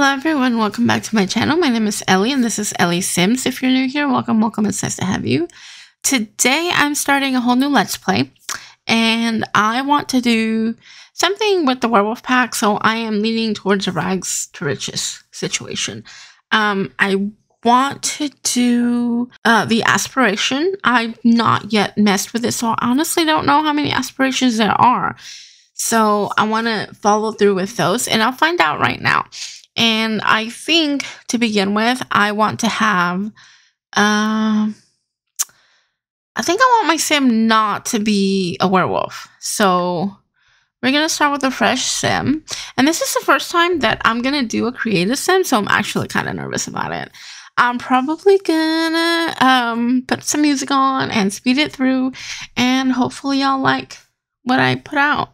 Hello everyone, welcome back to my channel. My name is Ellie and this is Ellie Sims. If you're new here, welcome, welcome. It's nice to have you. Today I'm starting a whole new Let's Play and I want to do something with the werewolf pack. So I am leaning towards a rags to riches situation. Um, I want to do uh, the aspiration. I've not yet messed with it, so I honestly don't know how many aspirations there are. So I want to follow through with those, and I'll find out right now. And I think to begin with, I want to have, um, I think I want my sim not to be a werewolf. So we're going to start with a fresh sim. And this is the first time that I'm going to do a create a sim, so I'm actually kind of nervous about it. I'm probably gonna um, put some music on and speed it through, and hopefully, y'all like what I put out.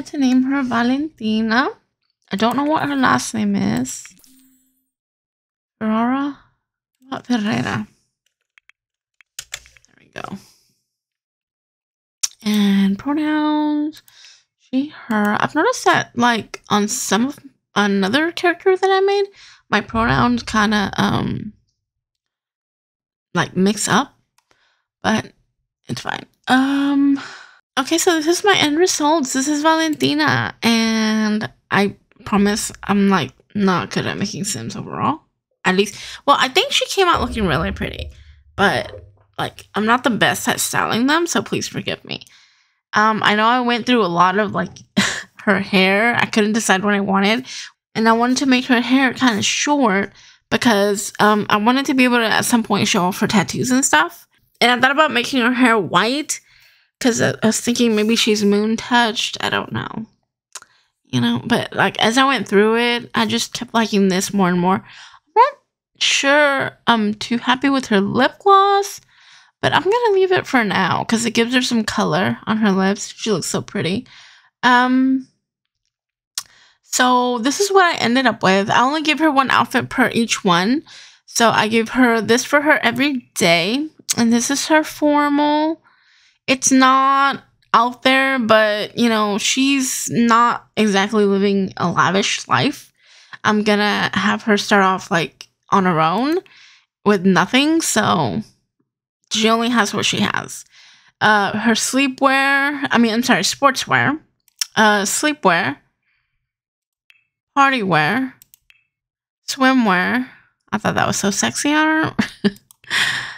Decided to name her Valentina. I don't know what her last name is. Ferrara? What Ferrera? There we go. And pronouns, she, her. I've noticed that like on some of another character that I made, my pronouns kind of um like mix up, but it's fine. Um, okay, so this is my end results. This is Valentina, and I promise I'm like not good at making Sims overall. At least, well, I think she came out looking really pretty, but like I'm not the best at styling them, so please forgive me. Um, I know I went through a lot of like her hair. I couldn't decide what I wanted, and I wanted to make her hair kind of short because um, I wanted to be able to at some point show off her tattoos and stuff. And I thought about making her hair white because I was thinking maybe she's moon touched. I don't know. You know, but like as I went through it, I just kept liking this more and more. I'm not sure I'm too happy with her lip gloss, but I'm gonna leave it for now because it gives her some color on her lips. She looks so pretty. Um, so this is what I ended up with. I only give her one outfit per each one. So I give her this for her every day. And this is her formal. It's not out there, but you know, she's not exactly living a lavish life. I'm gonna have her start off like on her own with nothing. So she only has what she has. Uh, her sleepwear, I mean, I'm sorry, sportswear, uh, sleepwear party wear, swimwear. I thought that was so sexy on her.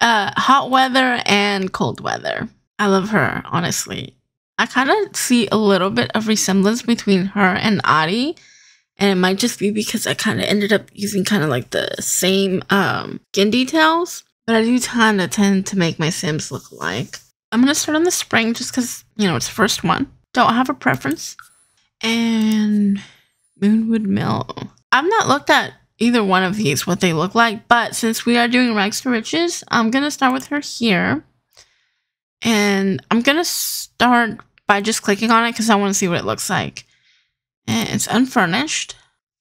uh, hot weather and cold weather. I love her, honestly. I kind of see a little bit of resemblance between her and Adi. And it might just be because I kind of ended up using kind of like the same um, skin details. But I do kind of tend to make my Sims look alike. I'm to start on the spring just because, you know, it's the first one. Don't have a preference. And Moonwood Mill. I've not looked at either one of these, what they look like, but since we are doing Rags to Riches, I'm going to start with her here. And I'm going to start by just clicking on it because I want to see what it looks like. And it's unfurnished.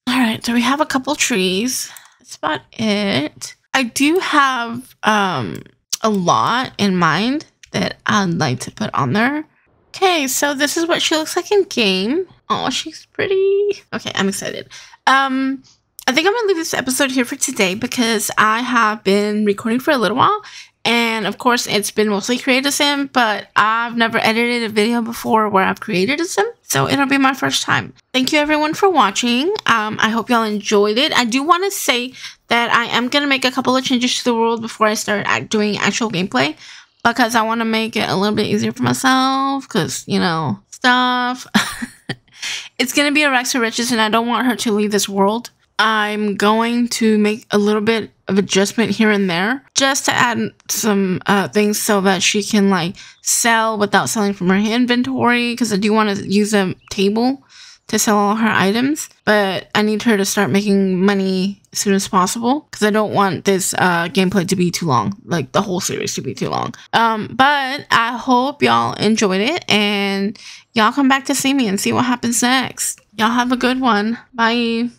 All right, so we have a couple trees. That's about it. I do have um, a lot in mind that I'd like to put on there. Okay, so this is what she looks like in game. Oh, she's pretty. Okay, I'm excited. Um, I think I'm gonna leave this episode here for today because I have been recording for a little while, and of course, it's been mostly created a sim, but I've never edited a video before where I've created a sim, so it'll be my first time. Thank you everyone for watching. Um, I hope y'all enjoyed it. I do want to say that I am gonna make a couple of changes to the world before I start doing actual gameplay because I want to make it a little bit easier for myself because, you know, stuff. it's going to be a Rags to Riches and I don't want her to leave this world. I'm going to make a little bit of adjustment here and there just to add some uh, things so that she can like sell without selling from her inventory because I do want to use a table to sell all her items, but I need her to start making money as soon as possible because I don't want this uh, gameplay to be too long, like the whole series to be too long. Um, but I hope y'all enjoyed it and y'all come back to see me and see what happens next. Y'all have a good one. Bye.